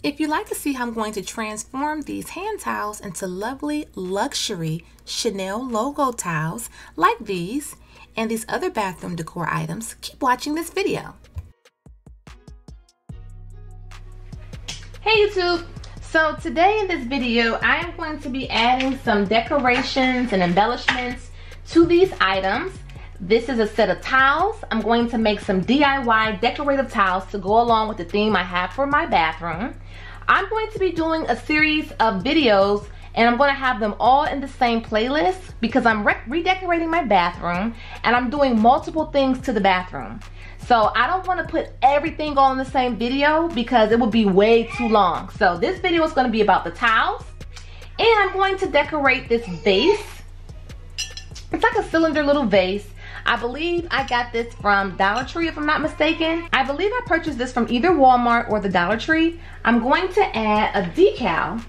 If you'd like to see how I'm going to transform these hand towels into lovely luxury Chanel logo towels like these and these other bathroom decor items, keep watching this video. Hey YouTube! So today in this video, I am going to be adding some decorations and embellishments to these items. This is a set of towels. I'm going to make some DIY decorative towels to go along with the theme I have for my bathroom. I'm going to be doing a series of videos and I'm going to have them all in the same playlist because I'm re redecorating my bathroom and I'm doing multiple things to the bathroom. So I don't want to put everything all in the same video because it would be way too long. So this video is going to be about the towels and I'm going to decorate this vase. It's like a cylinder little vase I believe I got this from Dollar Tree if I'm not mistaken. I believe I purchased this from either Walmart or the Dollar Tree. I'm going to add a decal,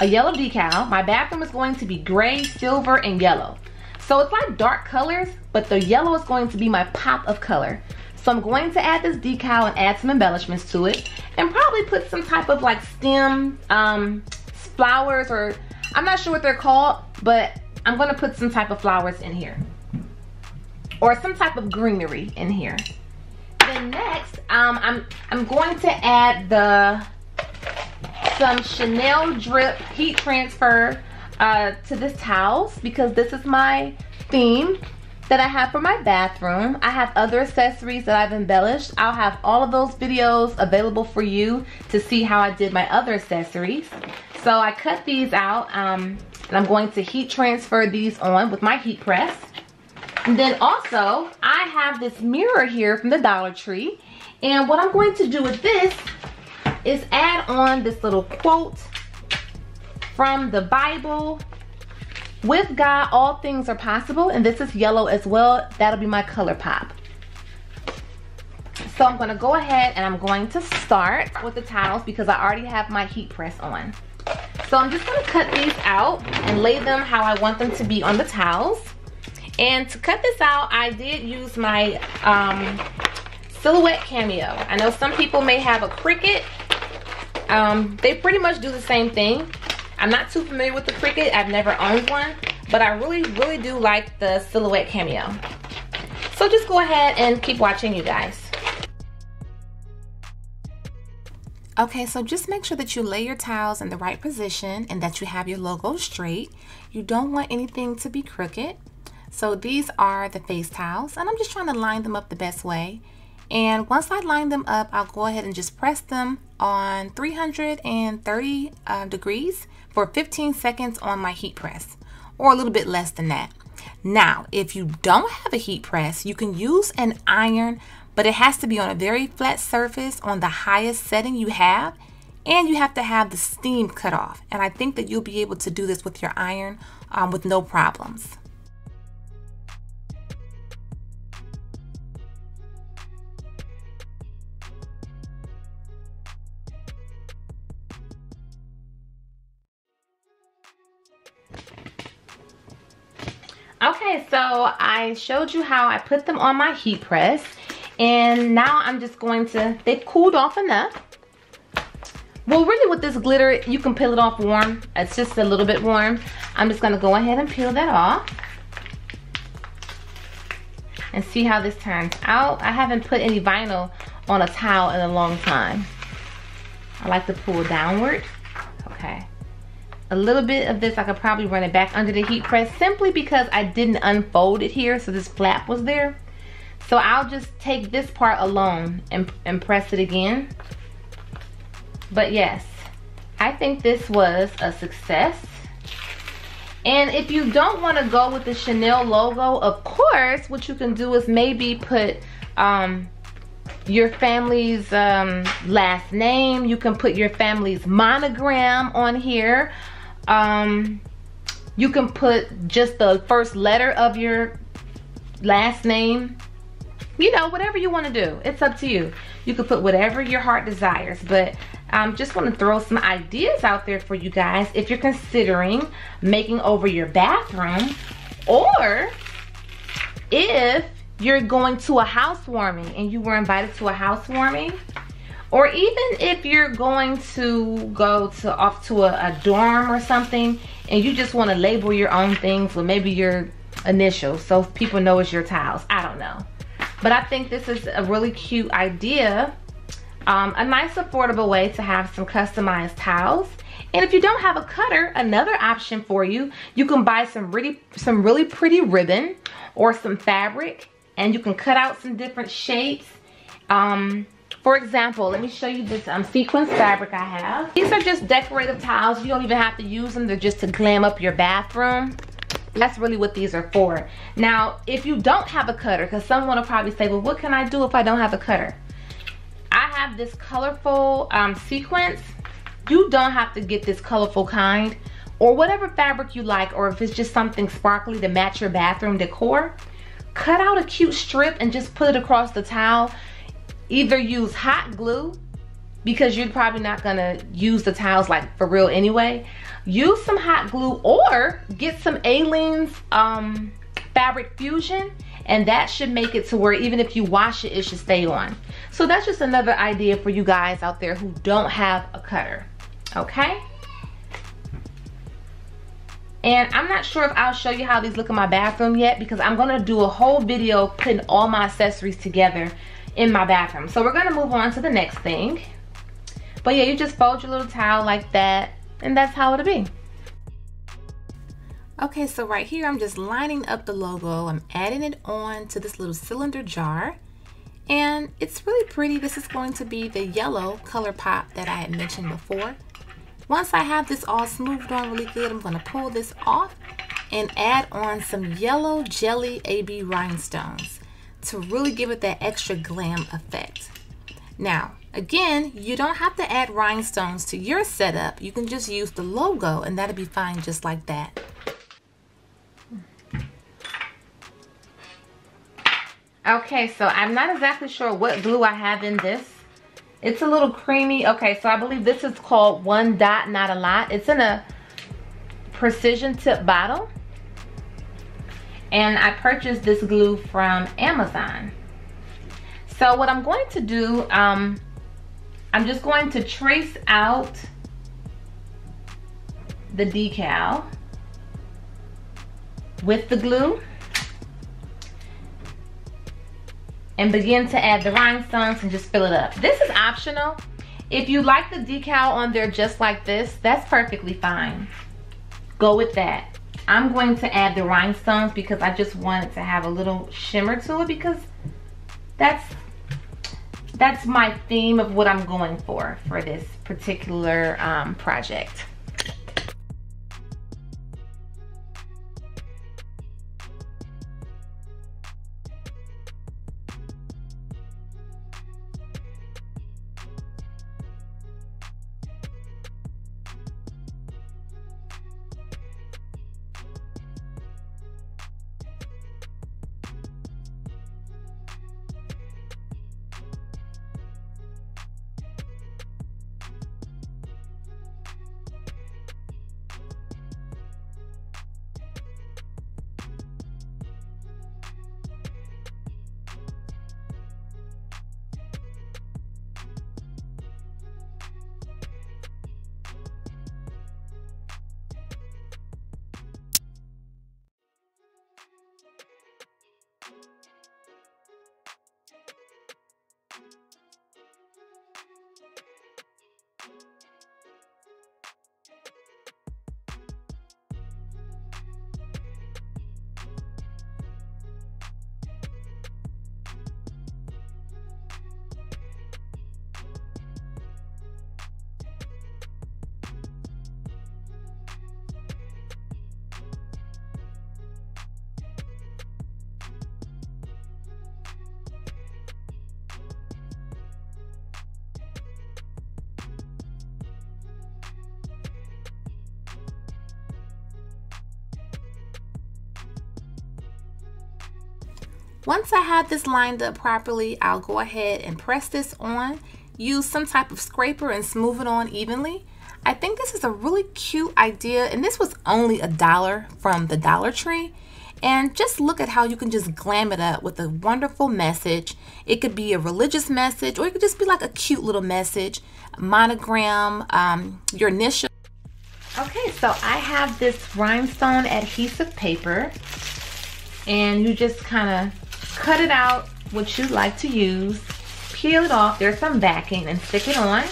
a yellow decal. My bathroom is going to be gray, silver, and yellow. So it's like dark colors, but the yellow is going to be my pop of color. So I'm going to add this decal and add some embellishments to it and probably put some type of like stem um, flowers or I'm not sure what they're called, but I'm gonna put some type of flowers in here or some type of greenery in here. Then next, um, I'm, I'm going to add the some Chanel drip heat transfer uh, to this towels because this is my theme that I have for my bathroom. I have other accessories that I've embellished. I'll have all of those videos available for you to see how I did my other accessories. So I cut these out um, and I'm going to heat transfer these on with my heat press. And then also, I have this mirror here from the Dollar Tree. And what I'm going to do with this is add on this little quote from the Bible. With God, all things are possible. And this is yellow as well. That'll be my color pop. So I'm gonna go ahead and I'm going to start with the towels because I already have my heat press on. So I'm just gonna cut these out and lay them how I want them to be on the towels. And to cut this out, I did use my um, Silhouette Cameo. I know some people may have a Cricut. Um, they pretty much do the same thing. I'm not too familiar with the Cricut. I've never owned one. But I really, really do like the Silhouette Cameo. So just go ahead and keep watching you guys. Okay, so just make sure that you lay your towels in the right position and that you have your logo straight. You don't want anything to be crooked. So these are the face towels and I'm just trying to line them up the best way. And once I line them up, I'll go ahead and just press them on 330 uh, degrees for 15 seconds on my heat press or a little bit less than that. Now, if you don't have a heat press, you can use an iron, but it has to be on a very flat surface on the highest setting you have. And you have to have the steam cut off. And I think that you'll be able to do this with your iron um, with no problems. Okay, so I showed you how I put them on my heat press. And now I'm just going to, they've cooled off enough. Well, really with this glitter, you can peel it off warm. It's just a little bit warm. I'm just gonna go ahead and peel that off. And see how this turns out. I haven't put any vinyl on a towel in a long time. I like to pull downward. A little bit of this I could probably run it back under the heat press simply because I didn't unfold it here so this flap was there. So I'll just take this part alone and, and press it again. But yes I think this was a success. And if you don't want to go with the Chanel logo of course what you can do is maybe put um, your family's um, last name. You can put your family's monogram on here um, you can put just the first letter of your last name. You know, whatever you want to do. It's up to you. You can put whatever your heart desires. But um, just want to throw some ideas out there for you guys if you're considering making over your bathroom or if you're going to a housewarming and you were invited to a housewarming Or even if you're going to go to off to a, a dorm or something and you just want to label your own things with maybe your initials so people know it's your tiles. I don't know. But I think this is a really cute idea. Um, a nice affordable way to have some customized tiles. And if you don't have a cutter, another option for you, you can buy some really, some really pretty ribbon or some fabric and you can cut out some different shapes. Um, for example, let me show you this um, sequence fabric I have. These are just decorative tiles. You don't even have to use them. They're just to glam up your bathroom. That's really what these are for. Now, if you don't have a cutter, because someone will probably say, well, what can I do if I don't have a cutter? I have this colorful um, sequence. You don't have to get this colorful kind or whatever fabric you like or if it's just something sparkly to match your bathroom decor. Cut out a cute strip and just put it across the towel. Either use hot glue because you're probably not gonna use the towels like for real anyway use some hot glue or get some Aleene's um, fabric fusion and that should make it to where even if you wash it, it should stay on. So that's just another idea for you guys out there who don't have a cutter, okay? And I'm not sure if I'll show you how these look in my bathroom yet because I'm gonna do a whole video putting all my accessories together in my bathroom. So we're gonna move on to the next thing. But yeah, you just fold your little towel like that and that's how it'll be. Okay, so right here, I'm just lining up the logo. I'm adding it on to this little cylinder jar. And it's really pretty. This is going to be the yellow color pop that I had mentioned before. Once I have this all smoothed on really good, I'm to pull this off and add on some yellow jelly AB rhinestones to really give it that extra glam effect. Now, Again, you don't have to add rhinestones to your setup. You can just use the logo and that'll be fine just like that. Okay, so I'm not exactly sure what glue I have in this. It's a little creamy. Okay, so I believe this is called One Dot Not a Lot. It's in a precision tip bottle. And I purchased this glue from Amazon. So what I'm going to do, um, I'm just going to trace out the decal with the glue and begin to add the rhinestones and just fill it up. This is optional. If you like the decal on there just like this, that's perfectly fine. Go with that. I'm going to add the rhinestones because I just wanted to have a little shimmer to it because that's that's my theme of what I'm going for for this particular um, project. Once I have this lined up properly, I'll go ahead and press this on, use some type of scraper and smooth it on evenly. I think this is a really cute idea and this was only a dollar from the Dollar Tree And just look at how you can just glam it up with a wonderful message. It could be a religious message or it could just be like a cute little message, monogram, um, your initial. Okay, so I have this rhinestone adhesive paper and you just kind of cut it out what you'd like to use, peel it off, there's some backing and stick it on.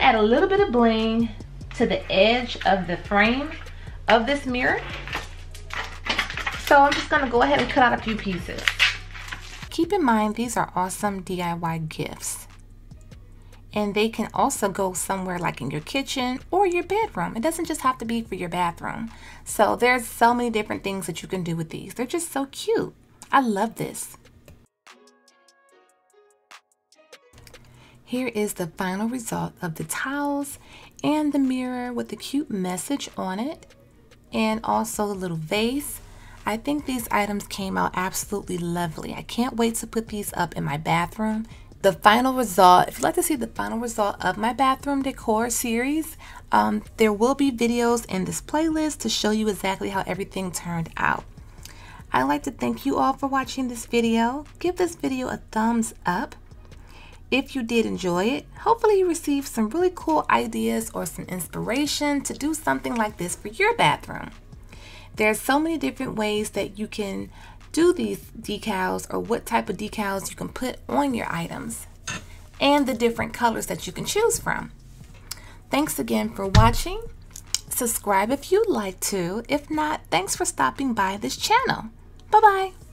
Add a little bit of bling to the edge of the frame of this mirror. So I'm just gonna go ahead and cut out a few pieces. Keep in mind, these are awesome DIY gifts. And they can also go somewhere like in your kitchen or your bedroom. It doesn't just have to be for your bathroom. So there's so many different things that you can do with these. They're just so cute. I love this. Here is the final result of the towels and the mirror with the cute message on it and also a little vase. I think these items came out absolutely lovely. I can't wait to put these up in my bathroom. The final result, if you'd like to see the final result of my bathroom decor series, um, there will be videos in this playlist to show you exactly how everything turned out. I'd like to thank you all for watching this video. Give this video a thumbs up. If you did enjoy it, hopefully you received some really cool ideas or some inspiration to do something like this for your bathroom. There's so many different ways that you can do these decals or what type of decals you can put on your items and the different colors that you can choose from. Thanks again for watching. Subscribe if you'd like to. If not, thanks for stopping by this channel. Bye-bye.